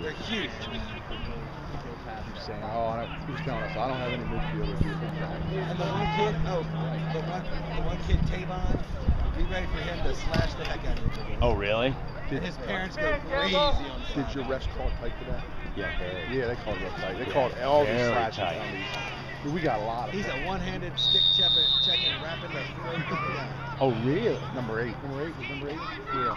They're huge. He's saying, oh, I don't, he's telling us, I don't have any midfielders here. And the one kid, oh, the one, the one kid, Tavon, be ready for him to slash the heck out of you. Oh, really? Did, his parents go crazy on Did your rest call tight today? Yeah, very. Yeah, they called it real tight. They Yeah, called all these very slashes tight. on these. Dude, we got a lot of He's them. a one-handed stick checking, checking, wrapping the throat of the guy. Oh, really? Number eight. Number eight? Was number eight? Yeah.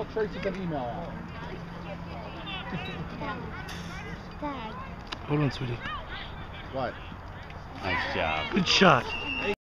Well, Tracy sent an email out. Hold on, sweetie. What? Nice job. Good shot.